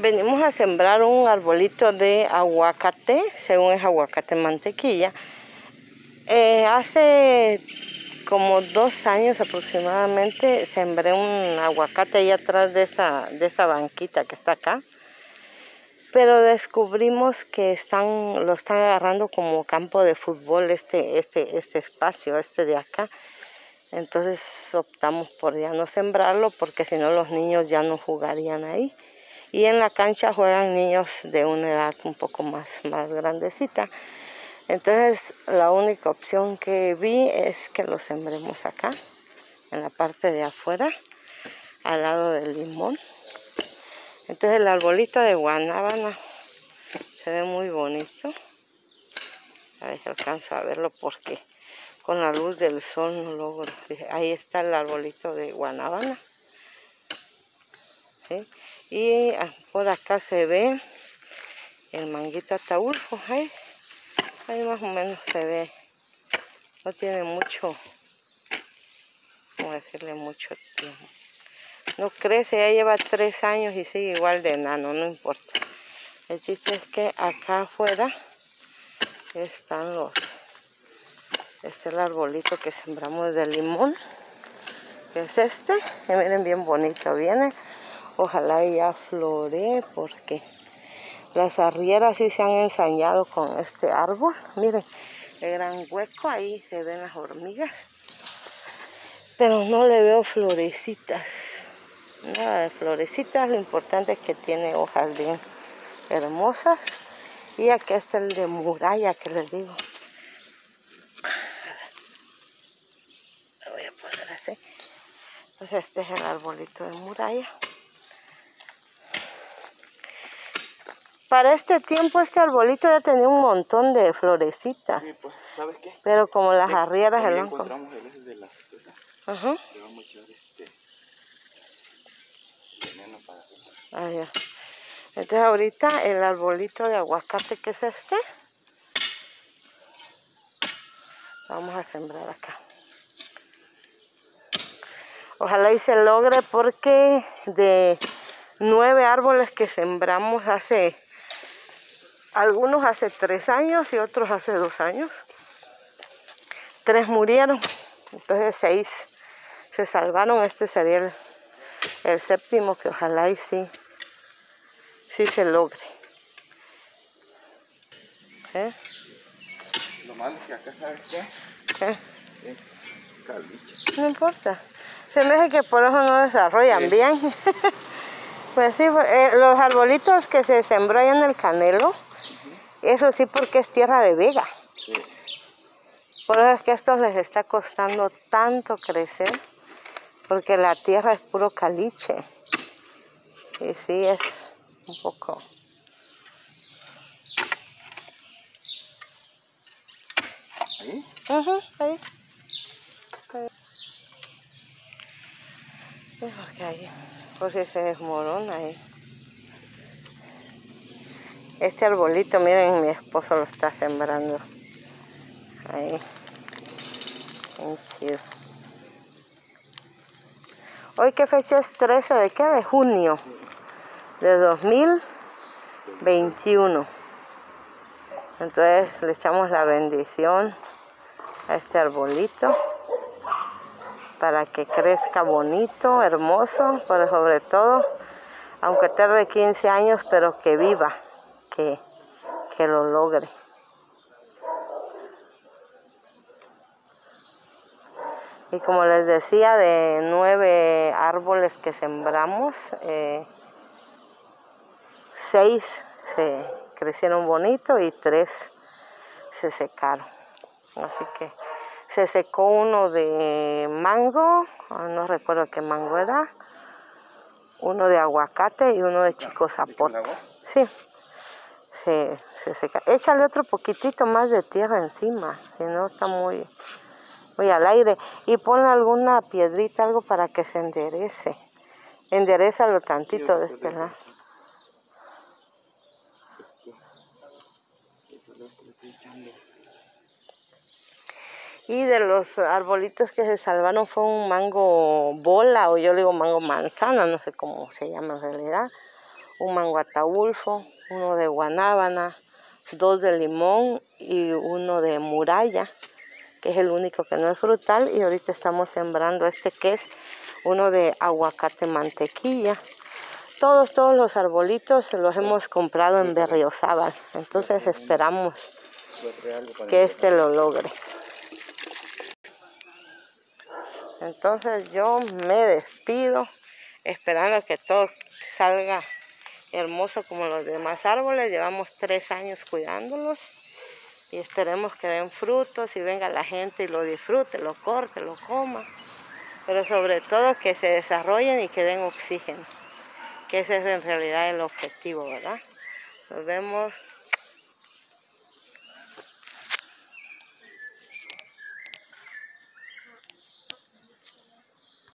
Venimos a sembrar un arbolito de aguacate, según es aguacate mantequilla. Eh, hace como dos años aproximadamente sembré un aguacate ahí atrás de esa, de esa banquita que está acá. Pero descubrimos que están, lo están agarrando como campo de fútbol este, este, este espacio, este de acá. Entonces optamos por ya no sembrarlo porque si no los niños ya no jugarían ahí y en la cancha juegan niños de una edad un poco más, más grandecita. Entonces la única opción que vi es que lo sembremos acá, en la parte de afuera, al lado del limón. Entonces el arbolito de guanábana se ve muy bonito. A ver si alcanzo a verlo porque con la luz del sol no logro. Ahí está el arbolito de guanábana. Y ah, por acá se ve el manguito ataulfo. Ahí, ahí más o menos se ve. No tiene mucho, como decirle mucho tiempo. No crece, ya lleva tres años y sigue igual de enano, no importa. El chiste es que acá afuera están los... Este es el arbolito que sembramos de limón. Que es este. Y miren bien bonito. Viene Ojalá ya flore porque las arrieras sí se han ensañado con este árbol. Miren, el gran hueco, ahí se ven las hormigas. Pero no le veo florecitas. Nada de florecitas, lo importante es que tiene hojas bien hermosas. Y aquí está el de muralla que les digo. Lo voy a poner así. Pues este es el arbolito de muralla. Para este tiempo este arbolito ya tenía un montón de florecitas. Sí, pues, ¿sabes qué? Pero como las arrieras el blanco. encontramos el de la fruta. Ajá. Le vamos a echar este veneno para Ah, ya. Entonces ahorita el arbolito de aguacate que es este, vamos a sembrar acá. Ojalá y se logre porque de nueve árboles que sembramos hace algunos hace tres años y otros hace dos años. Tres murieron, entonces seis se salvaron. Este sería el, séptimo que ojalá y sí, sí se logre. ¿Eh? Lo malo que acá, ¿sabes qué? ¿Qué? Es No importa. Se me hace que por eso no desarrollan bien. pues sí, eh, los arbolitos que se sembró en el canelo, eso sí porque es tierra de vega. Por eso es que a estos les está costando tanto crecer, porque la tierra es puro caliche. Y sí es un poco... ¿Ahí? Ajá, ahí. ahí. Porque ahí, por si se desmorona ahí. Este arbolito, miren, mi esposo lo está sembrando. Ahí. Bien chido. Hoy qué fecha es 13 de qué? De junio de 2021. Entonces le echamos la bendición a este arbolito para que crezca bonito, hermoso, pero sobre todo, aunque tarde 15 años, pero que viva que, lo logre. Y como les decía, de nueve árboles que sembramos, eh, seis se crecieron bonito y tres se secaron. Así que se secó uno de mango, ah, no recuerdo qué mango era, uno de aguacate y uno de chico zapote. Sí se, seca. Échale otro poquitito más de tierra encima, si no está muy, muy al aire. Y ponle alguna piedrita, algo para que se enderece. Enderezalo tantito de este lado. Y de los arbolitos que se salvaron fue un mango bola, o yo le digo mango manzana, no sé cómo se llama en realidad un mango ataulfo, uno de guanábana, dos de limón y uno de muralla, que es el único que no es frutal. Y ahorita estamos sembrando este que es uno de aguacate mantequilla. Todos, todos los arbolitos los hemos comprado en Berriozábal. Entonces esperamos que este lo logre. Entonces yo me despido esperando que todo salga hermoso como los demás árboles. Llevamos tres años cuidándolos y esperemos que den frutos y venga la gente y lo disfrute, lo corte, lo coma. Pero sobre todo que se desarrollen y que den oxígeno, que ese es en realidad el objetivo, ¿verdad? Nos vemos